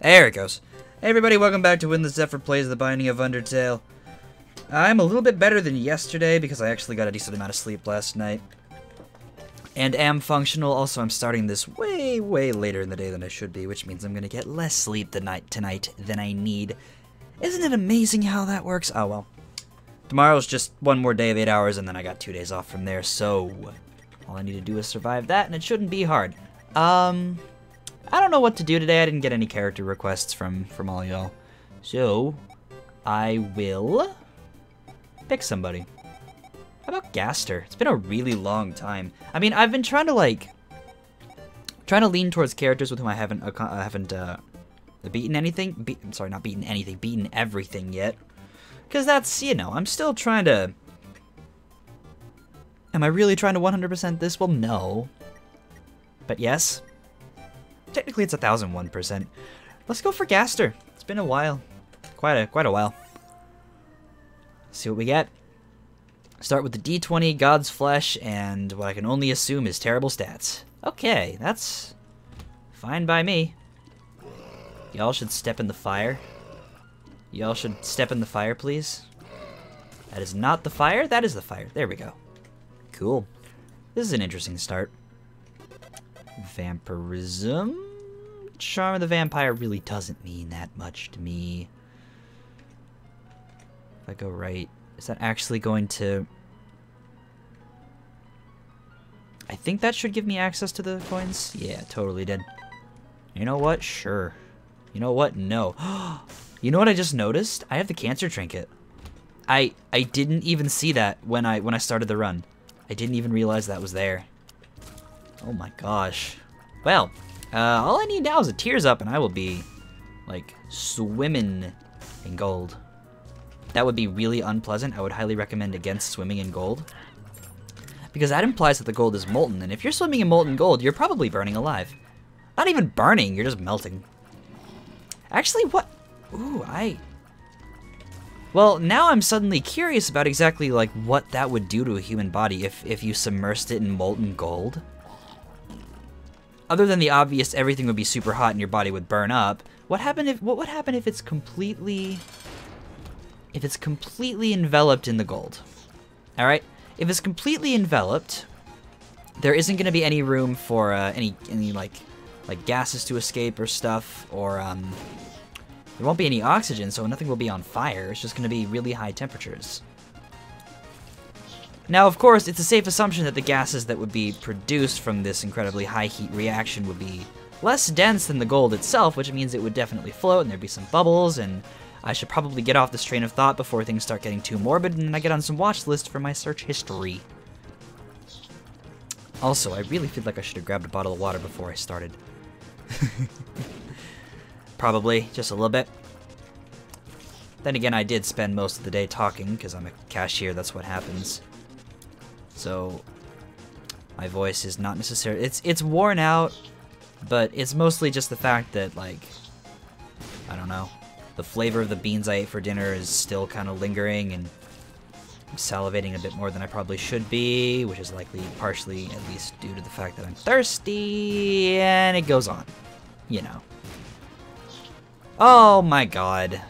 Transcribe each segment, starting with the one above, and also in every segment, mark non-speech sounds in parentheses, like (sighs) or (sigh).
There it goes. Hey everybody, welcome back to Windless Zephyr Plays The Binding of Undertale. I'm a little bit better than yesterday because I actually got a decent amount of sleep last night. And am functional. Also, I'm starting this way, way later in the day than I should be, which means I'm going to get less sleep tonight, tonight than I need. Isn't it amazing how that works? Oh well. Tomorrow's just one more day of 8 hours, and then I got 2 days off from there, so... All I need to do is survive that, and it shouldn't be hard. Um... I don't know what to do today. I didn't get any character requests from, from all y'all. So, I will pick somebody. How about Gaster? It's been a really long time. I mean, I've been trying to, like, trying to lean towards characters with whom I haven't, uh, haven't, uh, beaten anything. Be I'm sorry, not beaten anything, beaten everything yet. Because that's, you know, I'm still trying to... Am I really trying to 100% this? Well, no. But yes. Technically, it's 1001%. Let's go for Gaster. It's been a while. Quite a, quite a while. see what we get. Start with the D20, God's Flesh, and what I can only assume is terrible stats. Okay, that's fine by me. Y'all should step in the fire. Y'all should step in the fire, please. That is not the fire. That is the fire. There we go. Cool. This is an interesting start. Vampirism? Charm of the Vampire really doesn't mean that much to me. If I go right, is that actually going to... I think that should give me access to the coins. Yeah, totally did. You know what? Sure. You know what? No. (gasps) you know what I just noticed? I have the cancer trinket. I I didn't even see that when I when I started the run. I didn't even realize that was there. Oh my gosh. Well, uh, all I need now is a tears up and I will be like swimming in gold. That would be really unpleasant. I would highly recommend against swimming in gold. Because that implies that the gold is molten, and if you're swimming in molten gold, you're probably burning alive. Not even burning, you're just melting. Actually, what? Ooh, I... Well, now I'm suddenly curious about exactly like what that would do to a human body if, if you submersed it in molten gold. Other than the obvious everything would be super hot and your body would burn up, what happen if what would happen if it's completely if it's completely enveloped in the gold? All right? If it's completely enveloped, there isn't going to be any room for uh, any any like like gases to escape or stuff or um there won't be any oxygen, so nothing will be on fire. It's just going to be really high temperatures. Now, of course, it's a safe assumption that the gases that would be produced from this incredibly high heat reaction would be less dense than the gold itself, which means it would definitely float and there'd be some bubbles, and I should probably get off this train of thought before things start getting too morbid and I get on some watch list for my search history. Also, I really feel like I should have grabbed a bottle of water before I started. (laughs) Probably, just a little bit. Then again, I did spend most of the day talking, because I'm a cashier, that's what happens. So, my voice is not necessarily... It's, it's worn out, but it's mostly just the fact that, like, I don't know, the flavor of the beans I ate for dinner is still kind of lingering, and I'm salivating a bit more than I probably should be, which is likely partially at least due to the fact that I'm thirsty, and it goes on, you know. Oh my god.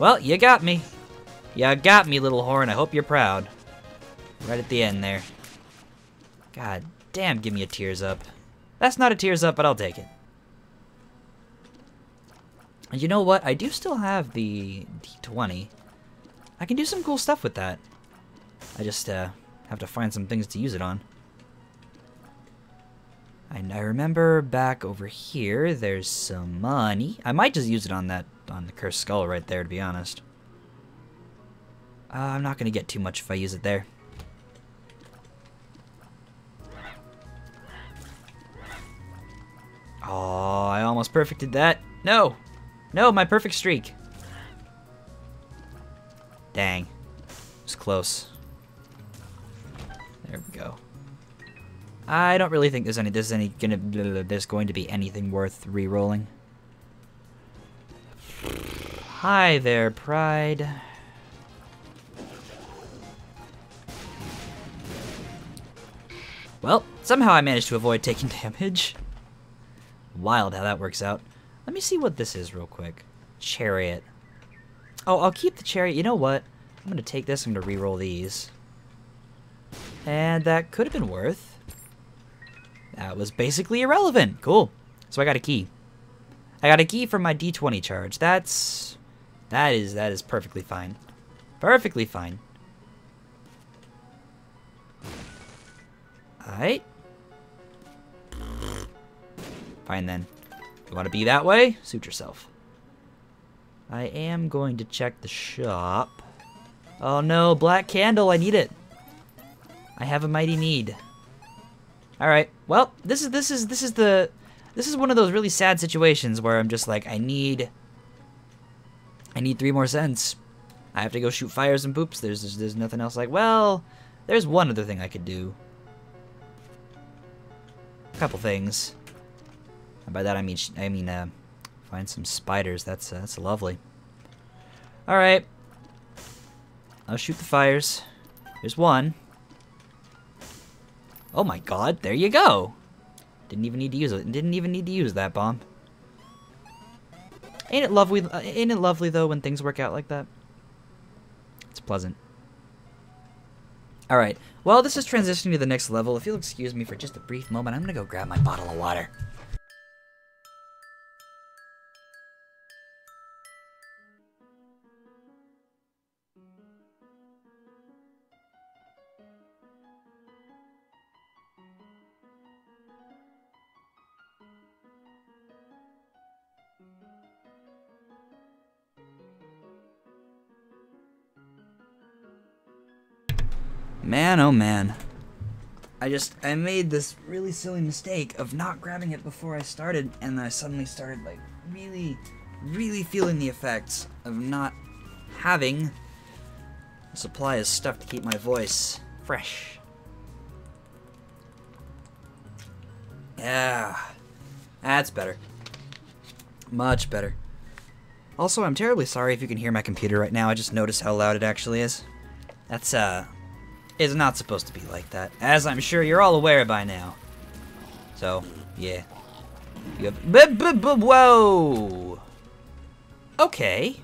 Well, you got me. You got me, little horn. I hope you're proud. Right at the end there. God damn, give me a tears up. That's not a tears up, but I'll take it. And you know what? I do still have the D20. I can do some cool stuff with that. I just uh, have to find some things to use it on. And I remember back over here, there's some money. I might just use it on that, on the cursed skull right there, to be honest. Uh, I'm not gonna get too much if I use it there. Oh, I almost perfected that. No! No, my perfect streak. Dang. It was close. There we go. I don't really think there's any there's any gonna there's going to be anything worth re-rolling. Hi there, Pride. Well, somehow I managed to avoid taking (laughs) damage. Wild how that works out. Let me see what this is real quick. Chariot. Oh, I'll keep the chariot. You know what? I'm going to take this. I'm going to re-roll these. And that could have been worth. That was basically irrelevant. Cool. So I got a key. I got a key for my D20 charge. That's... That is, that is perfectly fine. Perfectly fine. Alright. Fine then. You want to be that way? Suit yourself. I am going to check the shop. Oh no, black candle, I need it. I have a mighty need. Alright, well, this is this is this is the this is one of those really sad situations where I'm just like, I need I need three more cents. I have to go shoot fires and poops. There's, there's there's nothing else like, well, there's one other thing I could do. A couple things. And by that I mean I mean uh, find some spiders. That's uh, that's lovely. All right. I'll shoot the fires. There's one. Oh my god, there you go. Didn't even need to use it. Didn't even need to use that bomb. Ain't it lovely? Uh, ain't it lovely though when things work out like that? It's pleasant. All right. Well, this is transitioning to the next level. If you'll excuse me for just a brief moment, I'm gonna go grab my bottle of water. Man, oh man. I just, I made this really silly mistake of not grabbing it before I started, and I suddenly started, like, really, really feeling the effects of not having a supply of stuff to keep my voice fresh. Yeah. That's better. Much better. Also, I'm terribly sorry if you can hear my computer right now. I just noticed how loud it actually is. That's, uh, is not supposed to be like that, as I'm sure you're all aware by now. So, yeah. You have, b -b -b whoa! Okay.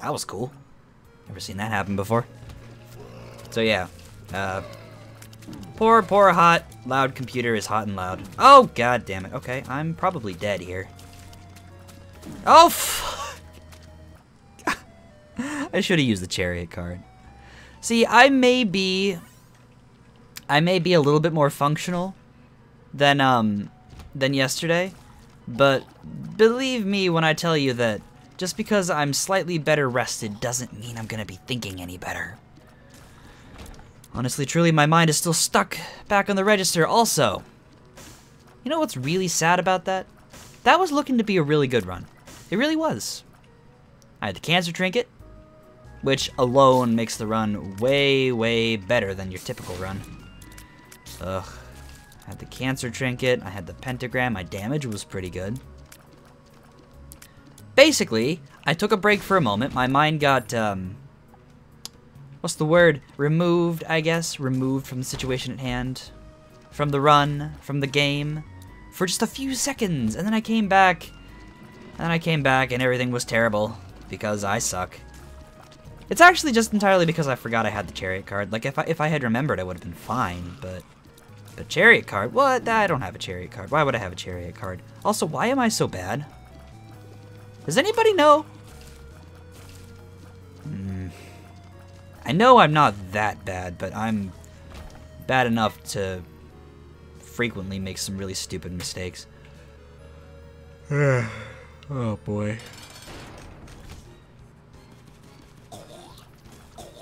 That was cool. Never seen that happen before. So yeah, uh, poor, poor hot, loud computer is hot and loud. Oh, god damn it. Okay, I'm probably dead here. Oh, (laughs) I should have used the chariot card. See, I may be I may be a little bit more functional than um than yesterday, but believe me when I tell you that just because I'm slightly better rested doesn't mean I'm going to be thinking any better. Honestly, truly, my mind is still stuck back on the register also. You know what's really sad about that? That was looking to be a really good run. It really was. I had the cancer trinket, which alone makes the run way, way better than your typical run. Ugh. I had the cancer trinket, I had the pentagram, my damage was pretty good. Basically, I took a break for a moment, my mind got, um, what's the word? Removed, I guess, removed from the situation at hand, from the run, from the game, for just a few seconds, and then I came back, and then I came back and everything was terrible, because I suck. It's actually just entirely because I forgot I had the chariot card. Like, if I, if I had remembered, I would have been fine, but... But chariot card? What? I don't have a chariot card. Why would I have a chariot card? Also, why am I so bad? Does anybody know? Hmm. I know I'm not that bad, but I'm bad enough to frequently make some really stupid mistakes. (sighs) oh boy.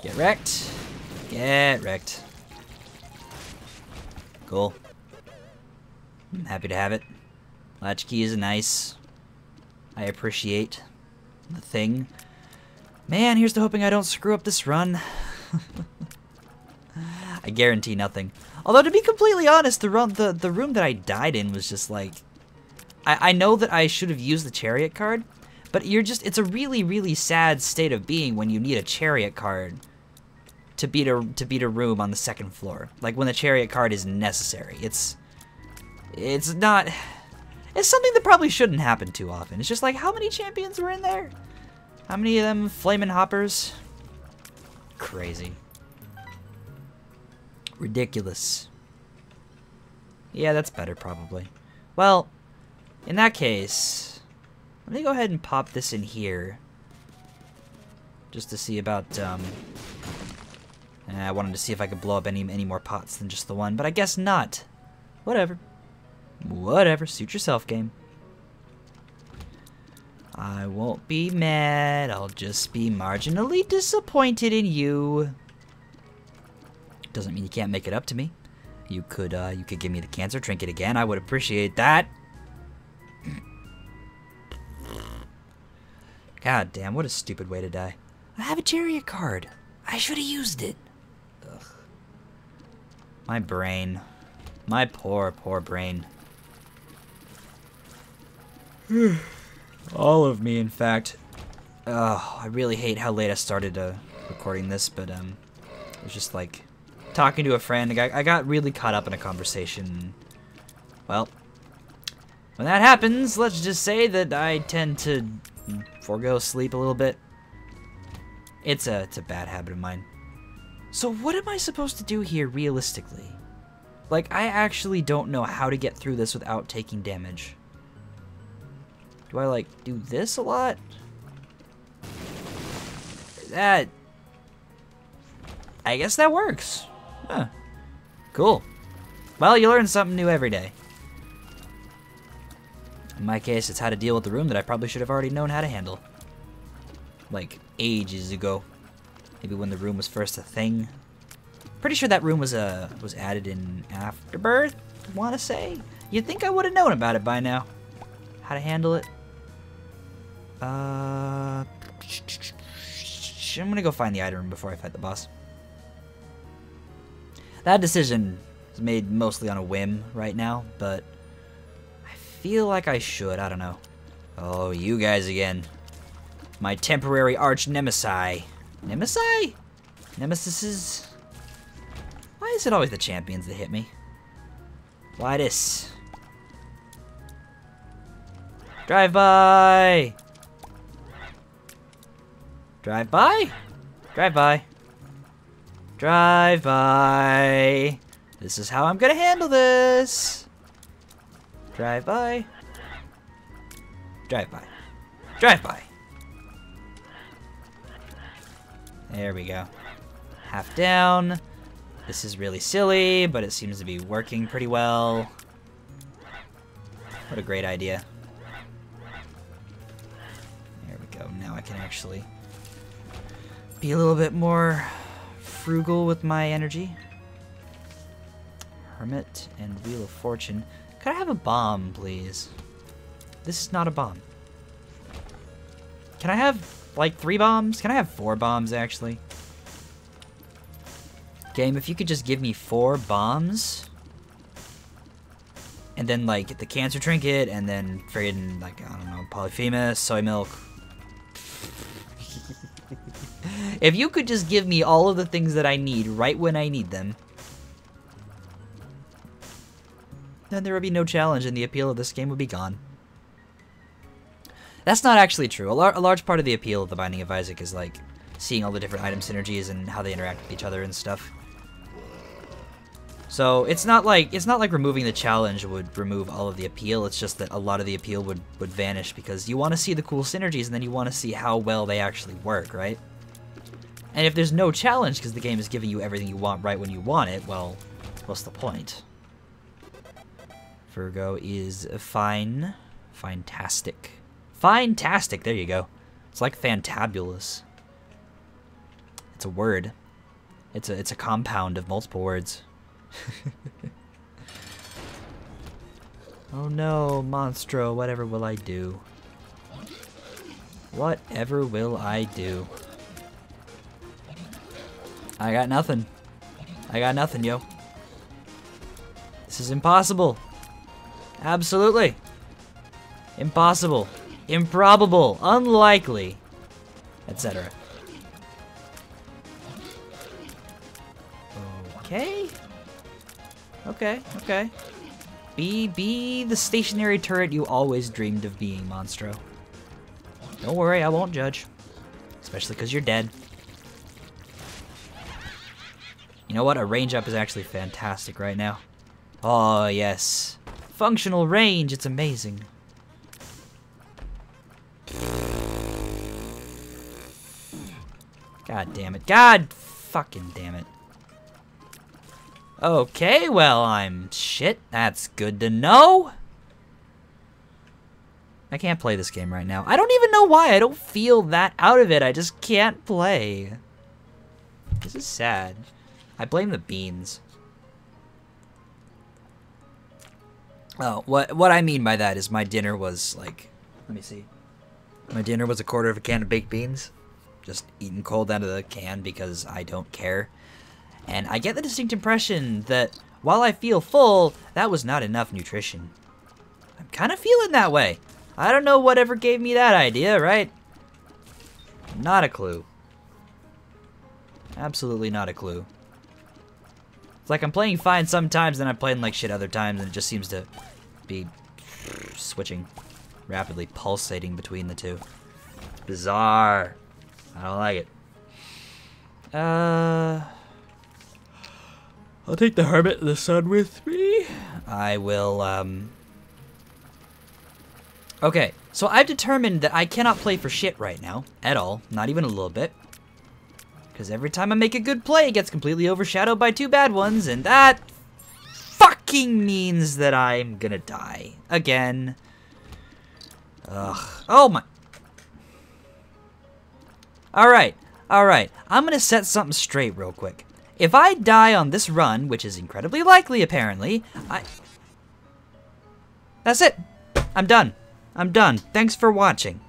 Get wrecked. Get wrecked. Cool. I'm happy to have it. Latchkey is nice. I appreciate the thing. Man, here's to hoping I don't screw up this run. (laughs) I guarantee nothing. Although to be completely honest, the run, the the room that I died in was just like, I I know that I should have used the chariot card, but you're just it's a really really sad state of being when you need a chariot card to beat a to beat a room on the second floor. Like when the chariot card is necessary. It's it's not It's something that probably shouldn't happen too often. It's just like, how many champions were in there? How many of them flaming hoppers? Crazy. Ridiculous. Yeah, that's better, probably. Well, in that case, let me go ahead and pop this in here. Just to see about, um... I wanted to see if I could blow up any, any more pots than just the one, but I guess not. Whatever. Whatever, suit yourself, game. I won't be mad, I'll just be marginally disappointed in you. Doesn't mean you can't make it up to me. You could, uh, you could give me the cancer trinket again, I would appreciate that. God damn, what a stupid way to die. I have a chariot card. I should have used it. My brain. My poor, poor brain. (sighs) All of me, in fact. Oh, I really hate how late I started uh, recording this, but um, it was just like talking to a friend. I I got really caught up in a conversation. Well, when that happens, let's just say that I tend to forego sleep a little bit. It's a, it's a bad habit of mine. So what am I supposed to do here realistically? Like, I actually don't know how to get through this without taking damage. Do I, like, do this a lot? That... I guess that works. Huh. Cool. Well, you learn something new every day. In my case, it's how to deal with the room that I probably should have already known how to handle. Like, ages ago. Maybe when the room was first a thing. Pretty sure that room was uh, was added in Afterbirth, I want to say? You'd think I would have known about it by now. How to handle it. Uh, (tsk) I'm gonna go find the item room before I fight the boss. That decision is made mostly on a whim right now, but I feel like I should. I don't know. Oh, you guys again. My temporary arch nemesis. Nemesis? Nemesis? Why is it always the champions that hit me? Why this? Drive by! Drive by? Drive by. Drive by. This is how I'm gonna handle this. Drive by. Drive by. Drive by. There we go. Half down. This is really silly, but it seems to be working pretty well. What a great idea. There we go. Now I can actually be a little bit more frugal with my energy. Hermit and Wheel of Fortune. Could I have a bomb, please? This is not a bomb. Can I have, like, three bombs? Can I have four bombs, actually? Game, if you could just give me four bombs... And then, like, the cancer trinket, and then friggin', like, I don't know, Polyphemus, soy milk, (laughs) if you could just give me all of the things that I need right when I need them, then there would be no challenge and the appeal of this game would be gone. That's not actually true. A, lar a, large part of the appeal of The Binding of Isaac is like seeing all the different item synergies and how they interact with each other and stuff. So it's not like it's not like removing the challenge would remove all of the appeal. It's just that a lot of the appeal would would vanish because you want to see the cool synergies and then you want to see how well they actually work, right? And if there's no challenge because the game is giving you everything you want right when you want it, well, what's the point? Virgo is fine. Fantastic. Fantastic, there you go. It's like fantabulous. It's a word. It's a it's a compound of multiple words. (laughs) oh no, Monstro, whatever will I do? Whatever will I do? I got nothing. I got nothing, yo. This is impossible. Absolutely. Impossible. Improbable. Unlikely. Etc. Okay. Okay, okay. Be be the stationary turret you always dreamed of being, Monstro. Don't worry, I won't judge. Especially because you're dead. You know what? A range up is actually fantastic right now. Oh, yes. Functional range, it's amazing. God damn it. God fucking damn it. Okay, well, I'm shit. That's good to know. I can't play this game right now. I don't even know why. I don't feel that out of it. I just can't play. This is sad. I blame the beans. Oh, what what I mean by that is my dinner was like, let me see. My dinner was a quarter of a can of baked beans, just eaten cold out of the can because I don't care. And I get the distinct impression that while I feel full, that was not enough nutrition. I'm kind of feeling that way. I don't know whatever gave me that idea, right? Not a clue. Absolutely not a clue. It's like I'm playing fine sometimes, then I'm playing like shit other times, and it just seems to be switching, rapidly pulsating between the two. Bizarre. I don't like it. Uh... I'll take the Hermit and the Sun with me. I will, um... Okay, so I've determined that I cannot play for shit right now. At all. Not even a little bit. Because every time I make a good play, it gets completely overshadowed by two bad ones, and that fucking means that I'm gonna die. Again. Ugh. Oh my... Alright, alright. I'm gonna set something straight real quick. If I die on this run, which is incredibly likely apparently, I... That's it. I'm done. I'm done. Thanks for watching.